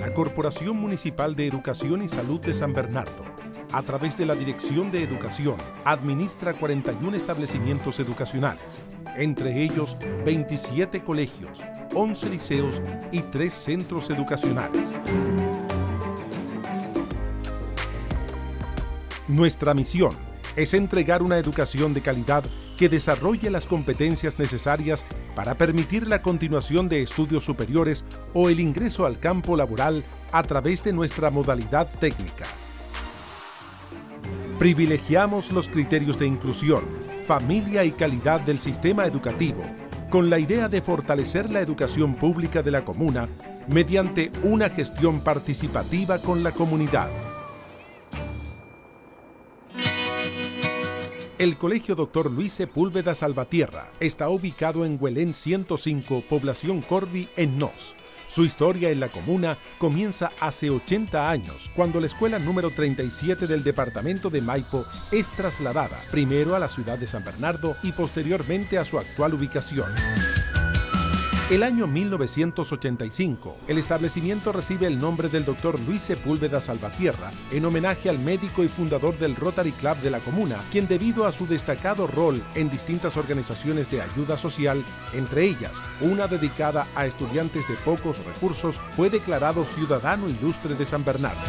La Corporación Municipal de Educación y Salud de San Bernardo, a través de la Dirección de Educación, administra 41 establecimientos educacionales, entre ellos 27 colegios, 11 liceos y 3 centros educacionales. Nuestra misión es entregar una educación de calidad que desarrolle las competencias necesarias para permitir la continuación de estudios superiores o el ingreso al campo laboral a través de nuestra modalidad técnica. Privilegiamos los criterios de inclusión, familia y calidad del sistema educativo con la idea de fortalecer la educación pública de la comuna mediante una gestión participativa con la comunidad. El Colegio Dr. Luis Sepúlveda Salvatierra está ubicado en Huelén 105, población Corvi, en Nos. Su historia en la comuna comienza hace 80 años, cuando la escuela número 37 del departamento de Maipo es trasladada primero a la ciudad de San Bernardo y posteriormente a su actual ubicación. El año 1985, el establecimiento recibe el nombre del Dr. Luis Sepúlveda Salvatierra en homenaje al médico y fundador del Rotary Club de la comuna, quien debido a su destacado rol en distintas organizaciones de ayuda social, entre ellas una dedicada a estudiantes de pocos recursos, fue declarado Ciudadano Ilustre de San Bernardo.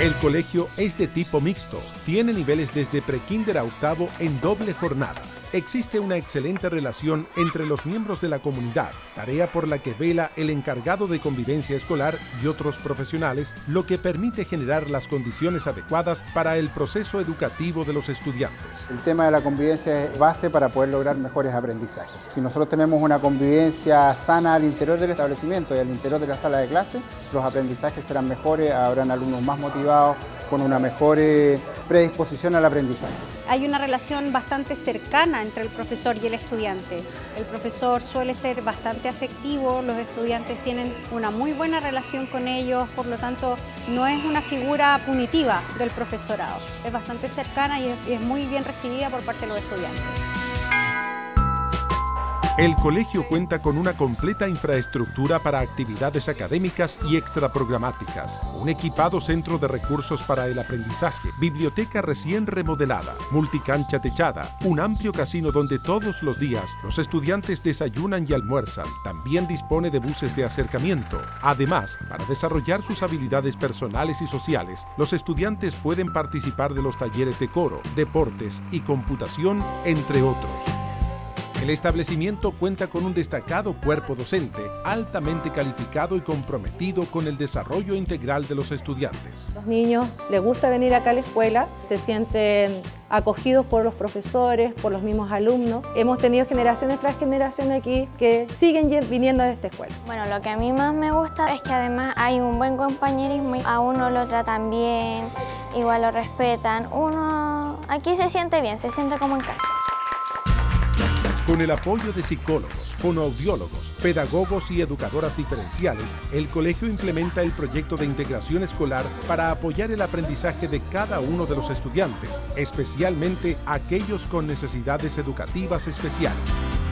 El colegio es de tipo mixto, tiene niveles desde prekinder a octavo en doble jornada existe una excelente relación entre los miembros de la comunidad, tarea por la que vela el encargado de convivencia escolar y otros profesionales, lo que permite generar las condiciones adecuadas para el proceso educativo de los estudiantes. El tema de la convivencia es base para poder lograr mejores aprendizajes. Si nosotros tenemos una convivencia sana al interior del establecimiento y al interior de la sala de clase, los aprendizajes serán mejores, habrán alumnos más motivados, con una mejor eh, predisposición al aprendizaje. Hay una relación bastante cercana entre el profesor y el estudiante. El profesor suele ser bastante afectivo, los estudiantes tienen una muy buena relación con ellos, por lo tanto no es una figura punitiva del profesorado. Es bastante cercana y es muy bien recibida por parte de los estudiantes. El colegio cuenta con una completa infraestructura para actividades académicas y extraprogramáticas, un equipado centro de recursos para el aprendizaje, biblioteca recién remodelada, multicancha techada, un amplio casino donde todos los días los estudiantes desayunan y almuerzan. También dispone de buses de acercamiento. Además, para desarrollar sus habilidades personales y sociales, los estudiantes pueden participar de los talleres de coro, deportes y computación, entre otros. El establecimiento cuenta con un destacado cuerpo docente, altamente calificado y comprometido con el desarrollo integral de los estudiantes. Los niños les gusta venir acá a la escuela, se sienten acogidos por los profesores, por los mismos alumnos. Hemos tenido generaciones tras generaciones aquí que siguen viniendo a esta escuela. Bueno, lo que a mí más me gusta es que además hay un buen compañerismo, a uno lo tratan bien, igual lo respetan, uno aquí se siente bien, se siente como en casa. Con el apoyo de psicólogos, fonoaudiólogos, pedagogos y educadoras diferenciales, el colegio implementa el proyecto de integración escolar para apoyar el aprendizaje de cada uno de los estudiantes, especialmente aquellos con necesidades educativas especiales.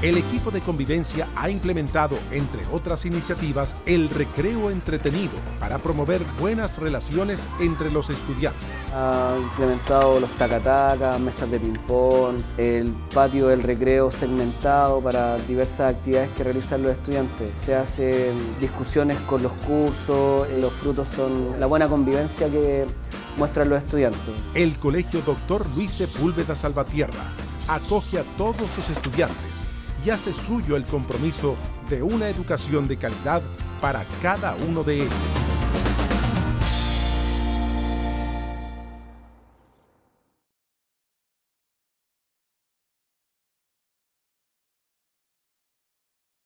El equipo de convivencia ha implementado, entre otras iniciativas, el recreo entretenido para promover buenas relaciones entre los estudiantes. Ha implementado los tacatacas, mesas de ping-pong, el patio del recreo segmentado para diversas actividades que realizan los estudiantes. Se hacen discusiones con los cursos, los frutos son la buena convivencia que muestran los estudiantes. El Colegio Dr. Luis Sepúlveda Salvatierra acoge a todos sus estudiantes hace suyo el compromiso de una educación de calidad para cada uno de ellos.